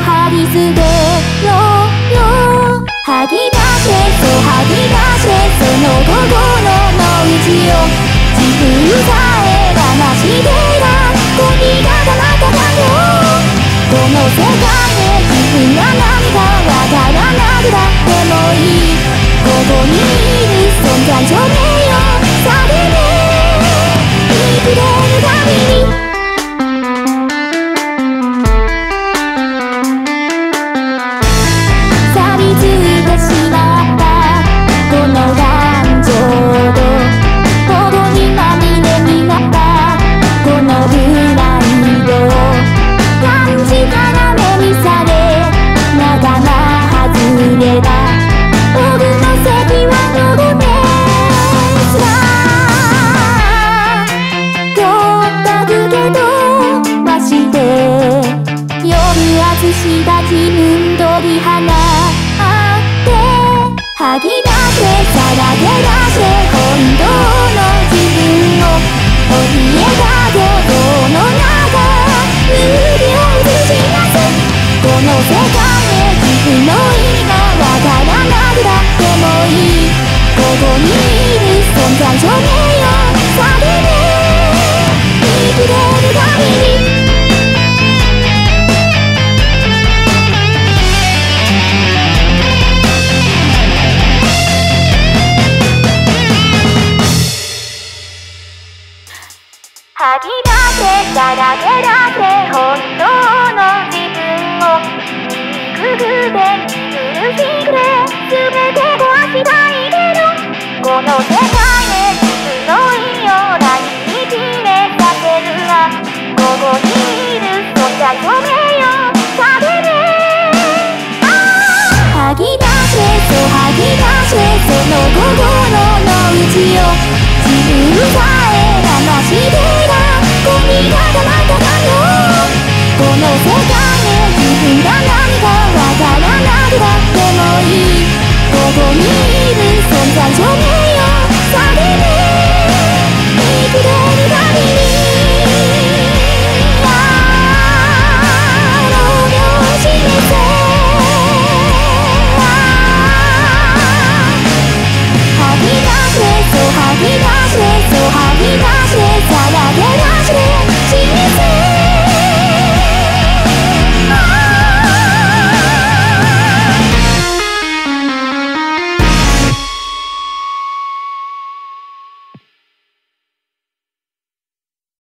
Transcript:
捨てよよ吐き出せそう吐き出せその心の内を自分さえ騙しては恋が叶った。この世界で自分が何かわからなくだってもいい。ここにいる。した自分とり放って吐この世界にいくら何かわからなくたってもいい。